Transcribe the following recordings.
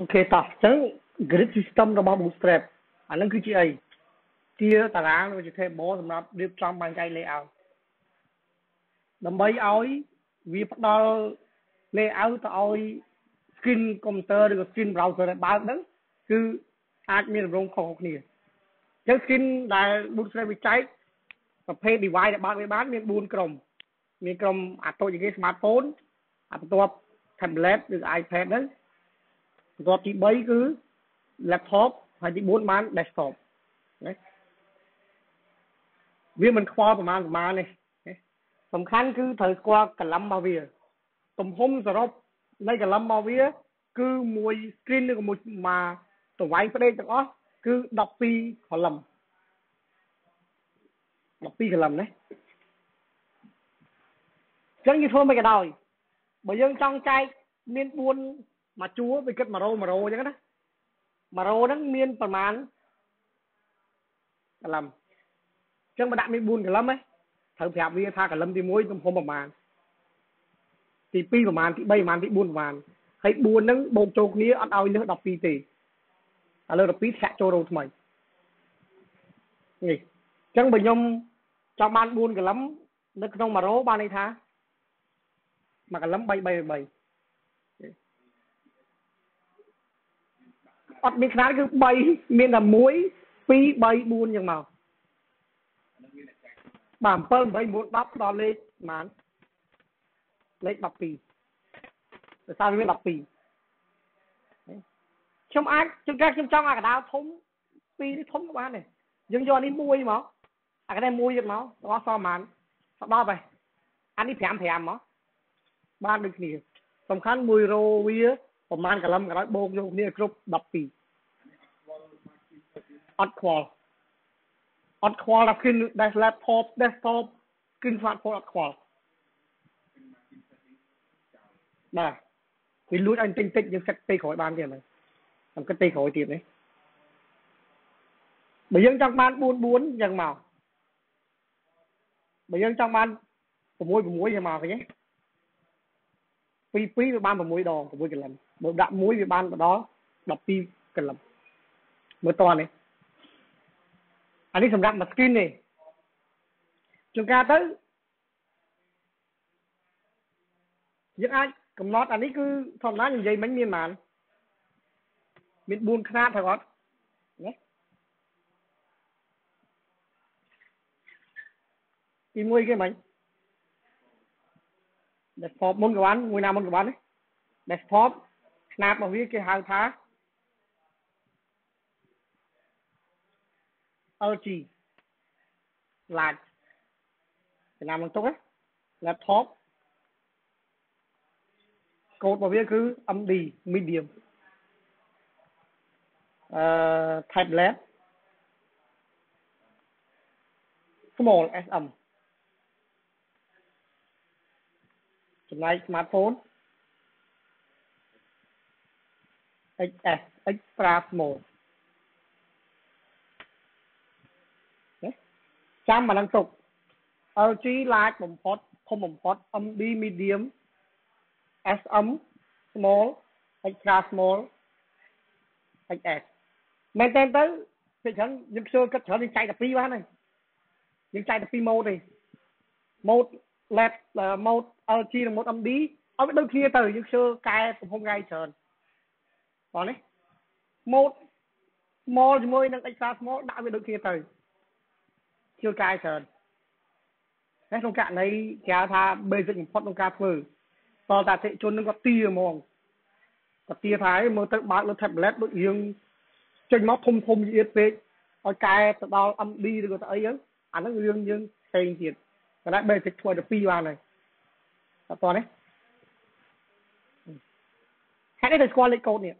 អូខេតោះអញ្ចឹង grid system របស់ Bootstrap អានឹងគឺជាអីជាតារាងឬជា table សម្រាប់រៀបចំបែងចែក layout ដើម្បីឲ្យវាផ្ដល់ layout ទៅឲ្យ screen computer ឬក៏ screen browser ដែលបើកហ្នឹងគឺអាចមានរង្វង់ខុសៗគ្នាអញ្ចឹង screen ដែល Bootstrap វាចែកប្រភេទ device ដែលបើកវាបានមាន4ក្រុមមានក្រុមអាតូចជាងគេ smartphone អាបន្ទាប់ tablet ឬ iPad ហ្នឹង បន្ទាប់ទី3គឺ laptop ហើយទី4បាន desktop ណាវាមិនខ្វល់ប្រមាណប្រមាណទេសំខាន់គឺត្រូវស្គាល់កលឹមរបស់វា ទំហំសរុបនៃកលឹមរបស់វា គឺមួយ screen ឬក៏មួយមកតវៃផ្ដេកទាំងអស់គឺ12កលឹម12កលឹមណាចឹងយើងធ្វើមិនក៏ដោយបើយើងចង់ចែកមាន4 មួយជួរវាគិត100 100អញ្ចឹងណា100ហ្នឹងមានប្រមាណកលឹមអញ្ចឹងបើដាក់មាន4កលឹមហ៎ត្រូវប្រាប់វាថាកលឹមទី1ទំហំប្រមាណទី2ប្រមាណទី3ប្រមាណទី4ប្រមាណហើយ4ហ្នឹងបូកចូលគ្នាអត់ឲ្យលើស12ទេឥឡូវ12ធ្លាក់ចូលរោថ្មីនេះអញ្ចឹងបើខ្ញុំចង់បាន4កលឹមនៅក្នុង100បានន័យថាមួយកលឹម3 3 3 អត់មានខ្នាតគឺ3មានតែ1 2 3 4ចឹងមកបាទ7 8 9 10ដល់លេខប៉ុន្មានលេខ12ដោយសារវាមាន12ខ្ញុំអាចជួនកាលខ្ញុំចង់អាកដាលធំពីរនេះធំក៏បានដែរយើងយកអានេះមួយមកអាកដាលមួយទៀតមកទាំងអស់សល់ប៉ុន្មានសល់10ហើយអានេះ5 5មកបានដូចគ្នាសំខាន់មួយរោវា ប្រហែលកលឹមក្រោយបូកយកគ្នាគ្រប់12អត់ខ្វល់អត់ខ្វល់ដល់ screen dash laptop desktop screen smartphone អត់ខ្វល់បាទវាលួចឲ្យតិចតិចយើងសិតពេលក្រោយបានទៀតហ្នឹងខ្ញុំគិតពេលក្រោយទៀតនេះបើយើងចង់បាន4 4យ៉ាងមកបើយើងចង់បាន6 6យ៉ាងមកឃើញទេពី2វាបាន6ដង6កលឹម បើដាក់1វាបានដល់12កលឹមមើលតនេះអានេះសម្រាប់មួយ skin ទេជួនកាលទៅយើងអាចកំណត់អានេះគឺធម្មតានិយាយមិញមានប៉ុន្មានមាន4ខ្នាតត្រូវអត់ណាទី1គេមិញ desktop មុនក៏បានមួយណាមុនក៏បានទេ desktop ខ្នាតរបស់វាគេហៅថា LG large ចំណាំនឹងទុកណា laptop កូដរបស់វាគឺ MD medium អឺ tablet small SM ចំណែក smartphone XS extra small ចាំអានឹងទុក LG large បំផុតធំបំផុត MD medium SM small extra small XS មែនតើទៅពេលច្រើនយើងខ្ជិលគិតច្រើនយើងចែកតែពីរបានហើយយើងចែកតែពីរម៉ូតទេម៉ូត LED ម៉ូត LG និងម៉ូត MD ឲ្យវាដូចគ្នាទៅយើងខ្ជិលកែទំហំកាយច្រើន បងនេះម៉ូត small ជាមួយនឹង extra small ដាក់វាដូចគ្នាទៅជួកាយច្រើនហើយក្នុងករណីគេហៅថា basic បំផុតក្នុងការធ្វើតតាតិជននឹងគាត់ទាហ្មងគាត់ទាថាឲ្យមើលទៅបើកលើ tablet ដូចយើងចេញមកធំធំយឺតពេកឲ្យកែទៅដល់ MD ឬក៏ទៅអីហ្នឹងអាហ្នឹងរឿងយើងផ្សេងទៀតកន្លែង basic ធ្វើទៅ2បានហើយអត់តនេះហេតុអីទៅស្គាល់លេខកូដនេះ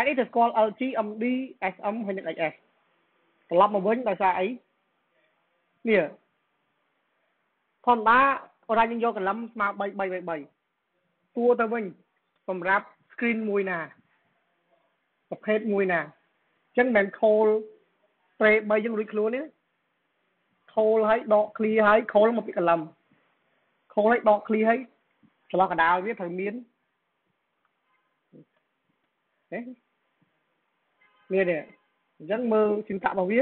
ហេតុអីទៅស្គាល់ LG MD SM ហើយនិង XS ត្រឡប់មកវិញដោយសារអីនេះធម្មតាអូរ៉ាយើងយកកលឹមស្មើ3 3 3 3តួទៅវិញសម្រាប់ screen មួយណាប្រភេទមួយណាអញ្ចឹងមិនខូល spray 3យើងរួចខ្លួននេះខូលហើយដក clear ហើយខូលមកពីកលឹមខូលហើយដក clear ហើយឆ្លោះកដាលវាត្រូវមានណាមា ននេះអញ្ចឹងមើលសិនតរបស់វា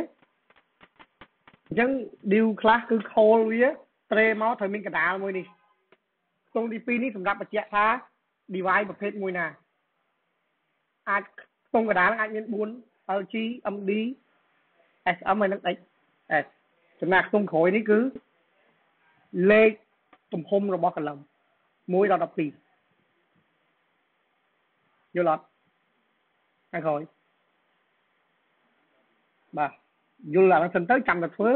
អញ្ចឹង deal ខ្លះគឺខូលវាត្រេមកត្រូវមានកដាលមួយនេះខ្ទង់ទី2នេះសម្រាប់បញ្ជាក់ថា device ប្រភេទមួយណាអាចខ្ទង់កដាលអាចមាន4 LG MD SM ហើយនិង XS ចំណែកខ្ទង់ក្រោយនេះគឺលេខទំហំរបស់កលឹម1ដល់12យល់អត់ខាងក្រោយ បាទយល់អាហ្នឹងសិនទៅចាំតែធ្វើ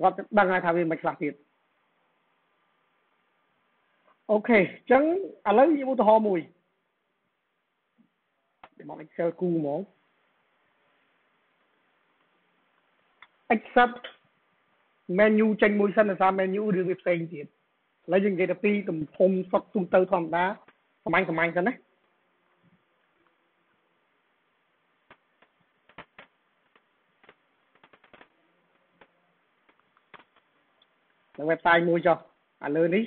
គាត់ដឹងហើយថាវាមិនខ្លះទៀតអូខេអញ្ចឹងឥឡូវយើងឧទាហរណ៍មួយមក Excel គូហ្មង except menu ចេញមួយសិនដោយសារ menu រឿងវាផ្សេងទៀតឥឡូវយើងនិយាយទៅពីទំហំសុតទូទៅធម្មតាសាមញ្ញសាមញ្ញសិនណា website មួយចុះឥឡូវនេះ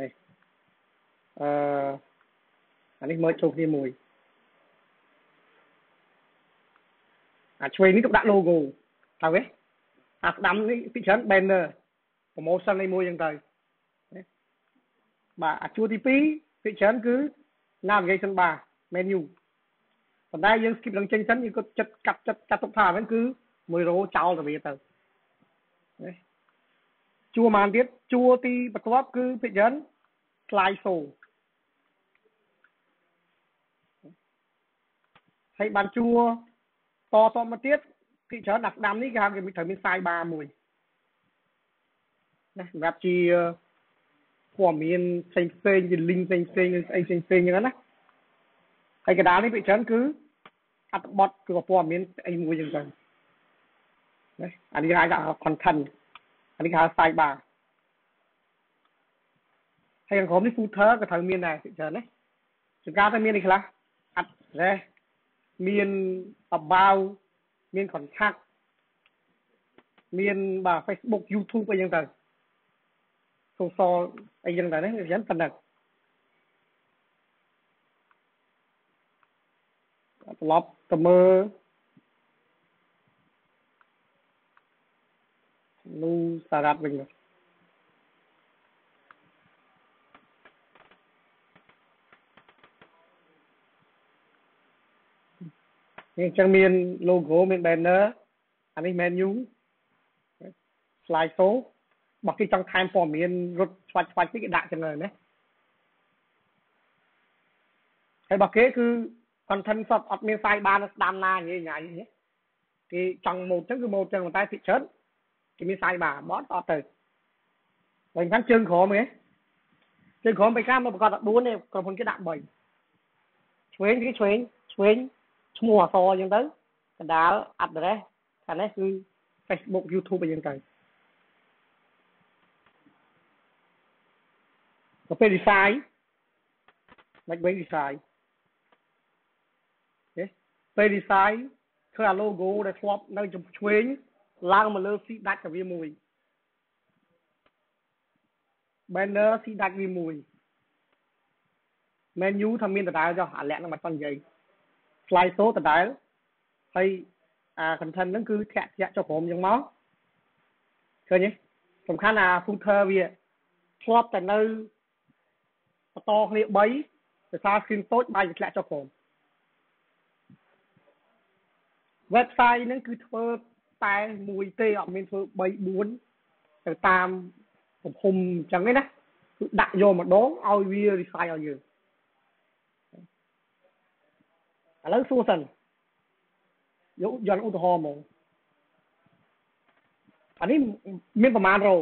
នេះអឺអានេះមើលចូលគ្នាមួយអាឆ្វេងនេះទុកដាក់ logo តើទេអាស្ដាំនេះពីច្រើន banner promotion នេះមួយចឹងទៅ បាទអាជួរទី2ពីច្រើនគឺ navigation bar menu ប៉ុន្តែយើង skip នឹងចេញសិនយើងក៏ចិត្តកាត់ចិត្តកាត់ទុកថាហ្នឹងគឺ1រោចោលទៅវាទៅជួរមកទៀតជួរទីបន្ទាប់គឺភាគច្រើន slide show ហើយបានជួរតតមកទៀតភាគច្រើនដាក់ស្ដាំនេះគេហៅគេត្រូវមាន side bar មួយណាសម្រាប់ជា ព័ត៌មានផ្សេងផ្សេងជា link ផ្សេងផ្សេងស្អីផ្សេងផ្សេងហ្នឹងណាហើយកដាលនេះភាគច្រើនគឺអត្ថបទគឺព័ត៌មានអីមួយចឹងទៅណាអានេះគេហៅថា content អានេះគេហៅ side bar ហើយខាងក្រោមនេះ footer ក៏ត្រូវមានដែរច្រើនណាចង្ការទៅមាននេះខ្លះ address មាន about មាន contact មានបាទ Facebook YouTube អីចឹងទៅ social អីចឹងទៅនេះចឹងប៉ុណ្ណឹងត្រឡប់ទៅមើលនូសារ៉ាត់វិញនេះអញ្ចឹងមាន logo មាន banner អានេះ menu slide show បើគេចង់ថែមព័ត៌មានរត់ឆ្វាច់ឆ្វាច់តិចគេដាក់ចឹងហើយណាហើយបើគេគឺ content សតអត់មានសាយបានស្ដាំណានិយាយញ៉ៃគេចង់ម៉ូតចឹងគឺម៉ូតចឹងប៉ុន្តែពីច្រើនគេមានសាយបានបត់អត់ទៅបើខាងជើងក្រោមហ៎ជើងក្រោមបេកាមកប្រកាស14ទេក្រុមហ៊ុនគេដាក់3ឆ្វេងគេឆ្វេងឆ្វេងឈ្មោះអសអញ្ចឹងទៅកណ្ដាល address ខាងនេះគឺ Facebook YouTube អញ្ចឹងទៅ ទៅពេល design មិនវិញ design ទេពេល design ធ្វើអា logo ដែលធ្លាប់នៅចំឆ្វេងឡើងមកលើស៊ីដាច់ទៅវាមួយ banner ស៊ីដាច់វាមួយ menu ថាមានដដែលចុះអាលាក់នឹងមិនប៉ុននិយាយ slide show ដដែលហើយអា content ហ្នឹងគឺធាក់ធាក់ចុះក្រុមអញ្ចឹងមកឃើញទេសំខាន់អា footer វាធ្លាប់តែនៅ បន្តគ្នា3ភាសា screen តូចបាយវាធ្លាក់ចុះក្រោម website ហ្នឹងគឺធ្វើតែមួយទេអត់មានធ្វើ3 4ទៅតាមទំហំអញ្ចឹងទេណាគឺដាក់យកម្ដងឲ្យវា resize ឲ្យយើងឥឡូវសួរសិនយកយកឧទាហរណ៍មកអានេះមានប្រមាណរោ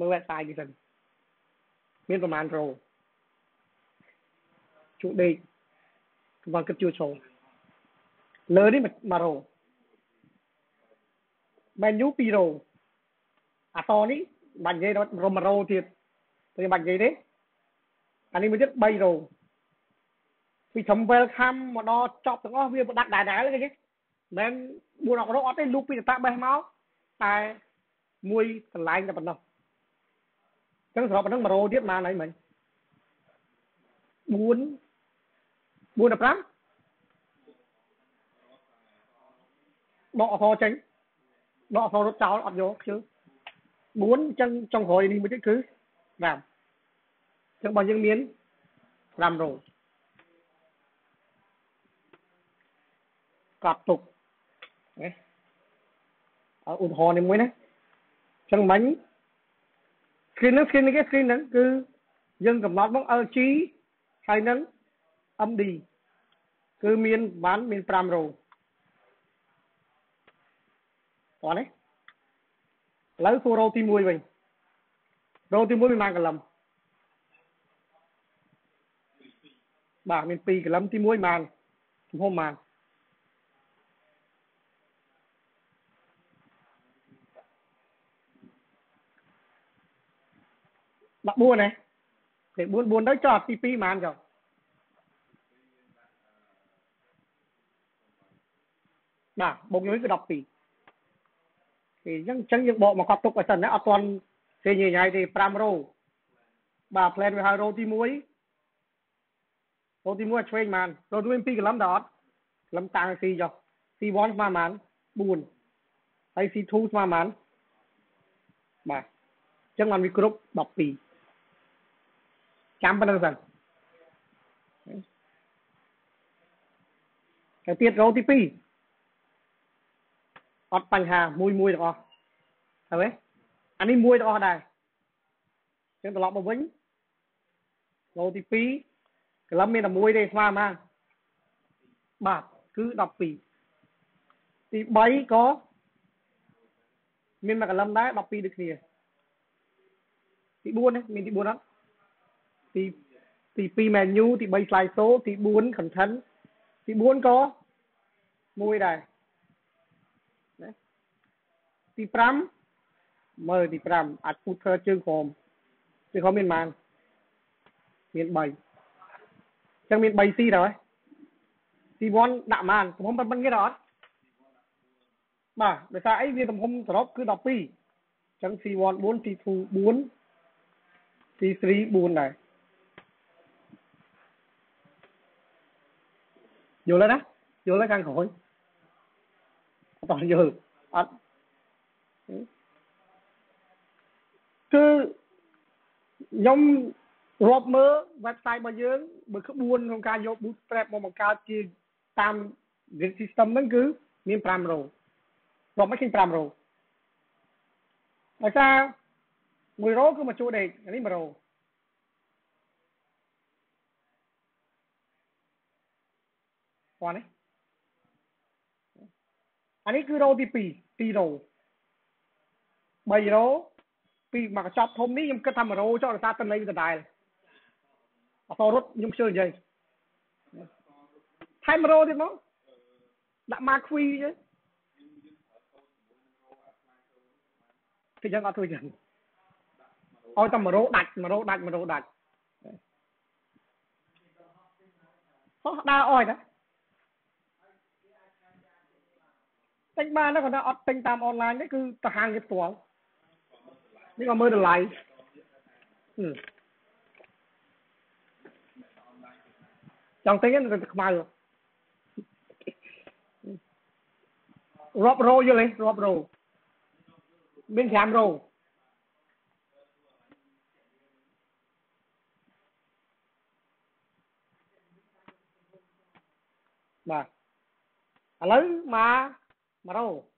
មើល website គេសិនមានប្រមាណរោ ជួដេកកំពុងគិតជួចូលលើនេះ1រោ menu 2រោអាតនេះបាច់និយាយរត់រមរោទៀតទៅបាច់និយាយទេអានេះមួយទៀត3រោពីត្រឹម welcome មកដល់ចប់ទាំងអស់វាបដាក់ដែរដែរឃើញទេមិន4អុករោអត់ទេលូកពីតតាបេះមកតែមួយកន្លែងតែប៉ុណ្ណោះអញ្ចឹងសរុបប៉ុណ្ណឹង100ទៀតបានហើយមិញ 4 4 15ដកអហចេញដកអហរត់ចោលអត់យកជើ4អញ្ចឹងចុងក្រោយនេះមួយទៀតគឺ5អញ្ចឹងបើយើងមាន5រោកត់ទុកណាឧទាហរណ៍នេះមួយណាអញ្ចឹងមិញ screen ហ្នឹង screen នេះគេ screen ហ្នឹងគឺយើងកំណត់មក LG ហើយនឹង MD គឺមានបានមាន5រោគាត់ទេឥឡូវសួររោទី1វិញរោទី1មានប៉ុន្មានកលឹមបាទមាន2កលឹមទី1បានទំហំបាន14ណាលេខ4 4ទៅចោះទី2បានចុះ បាទបូកមួយគឺ12អញ្ចឹងអញ្ចឹងយើងបកមកកត់ទុកឲ្យសិនណាអត់ទាន់គេញ៉ៃញ៉ៃទេ5រោបាទ plan វាហើយរោទី1រោទី1ឆ្វេងបានរោទី1 2កន្លំដល់អត់កន្លំតាំង C ចុះ C1 ស្មើបាន4ហើយ C2 ស្មើបានបាទអញ្ចឹងបានវាគ្រប់12ចាំប៉ុណ្្នឹងសិនហើយទៀតរោទី2 អត់បញ្ហាមួយមួយទាំងអស់ហើយអានេះមួយទាំងអស់ដែរចឹងត្រឡប់មកវិញរោទី2កលឹមមានតែមួយទេស្មើមកបាទគឺ12ទី3ក៏មានមួយកលឹមដែរ12ដូចគ្នាទី4នេះមានទី4អត់ទីទី2 menu ទី3 slide show ទី4 content ទី4ក៏មួយដែរ ណាទី5មើលទី5អាចពូតធ្វើជើងក្រោមជើងក្រោមមានប៉ុន្មានមាន3អញ្ចឹងមាន 3C ដែរទី1ដាក់ប៉ុន្មានទំហំប៉ុណ្្នឹងគេដល់អត់បាទដោយសារអីវាទំហំសរុបគឺ12អញ្ចឹង C1 4 C2 4 C3 4ដែរយល់ហើយណាយល់ហើយខាងក្រោយ អត់យល់អត់គឺខ្ញុំរាប់មើល website របស់យើងបើក្បួនក្នុងការយក bootstrap មកបង្កើតជាតាម grid system ហ្នឹងគឺមាន5រោរាប់មកឃើញ5រោដោយសារ1រោគឺមួយជួរដេកនេះ1រោគាត់នេះ អានេះគឺរោទី2 2រោ3រោពីមកកញ្ចប់ធំនេះខ្ញុំគិតថា1រោចុះដោយសារតំណែងដដែលអត់រត់ខ្ញុំខ្ជិលនិយាយថែម1រោទៀតមកដាក់មកខ្វីទៅគឺយ៉ាងអត់ធ្វើចឹងឲ្យតែ1រោដាច់1រោដាច់1រោដាច់ហោះដើរអោយណា ទិញបានគាត់ថាអត់ទិញតាមអនឡាញទេគឺទៅហាងគេផ្ទាល់នេះក៏មើលតម្លៃចង់ទិញទៅខ្មៅរាប់រោយល់ទេរាប់រោមាន5រោបាទឥឡូវមក 100